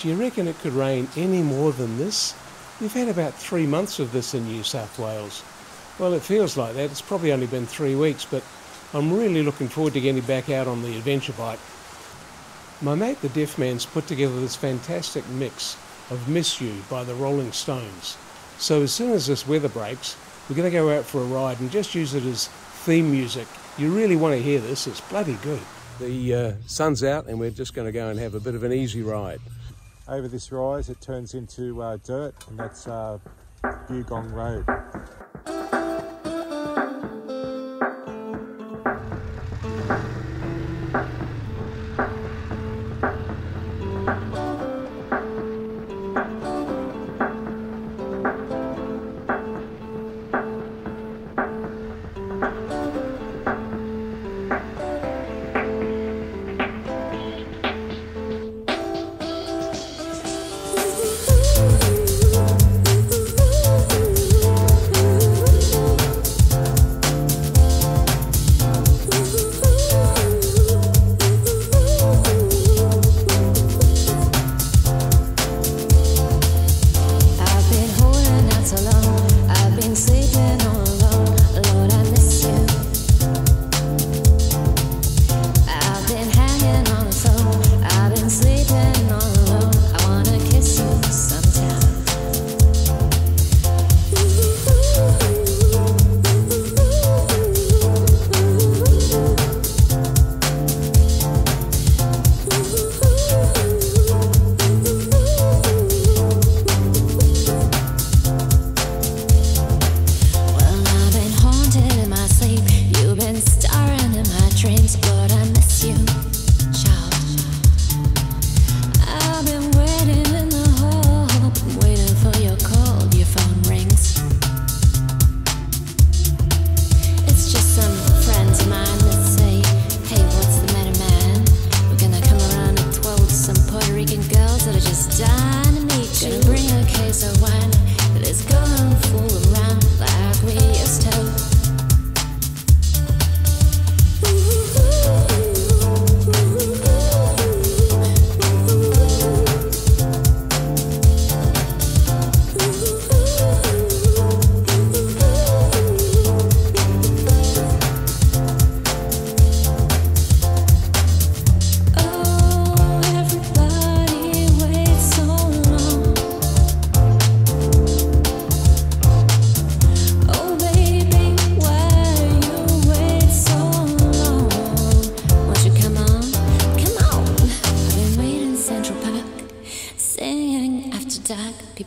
Do you reckon it could rain any more than this? We've had about three months of this in New South Wales. Well, it feels like that. It's probably only been three weeks, but I'm really looking forward to getting back out on the adventure bike. My mate the Deaf Man's put together this fantastic mix of Miss You by the Rolling Stones. So as soon as this weather breaks, we're going to go out for a ride and just use it as theme music. You really want to hear this, it's bloody good. The uh, sun's out and we're just going to go and have a bit of an easy ride. Over this rise, it turns into uh, dirt, and that's uh, Dugong Road. I've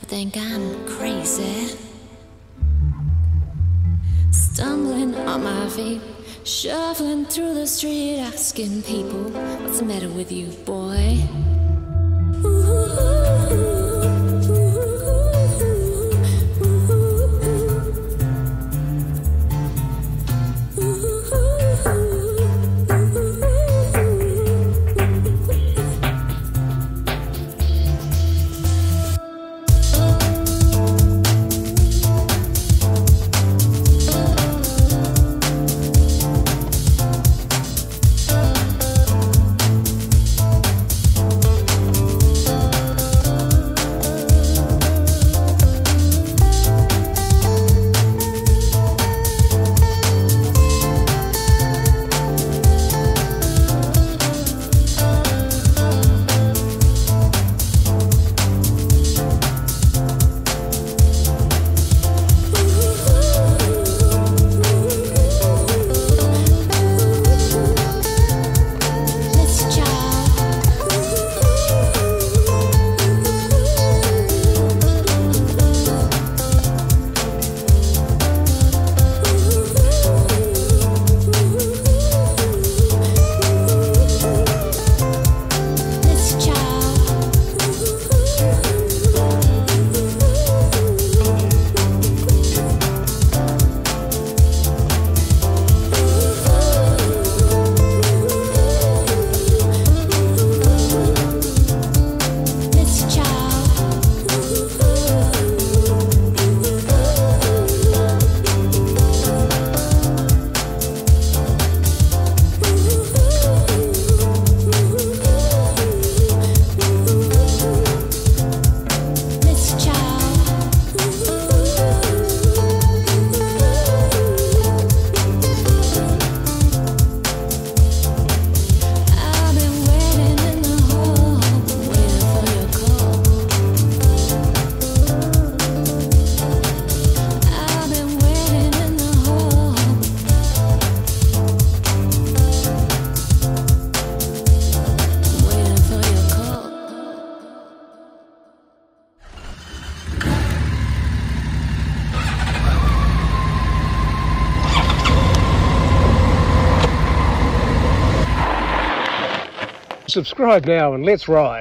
People think I'm crazy, stumbling on my feet, shuffling through the street, asking people, "What's the matter with you, boy?" Subscribe now and let's ride.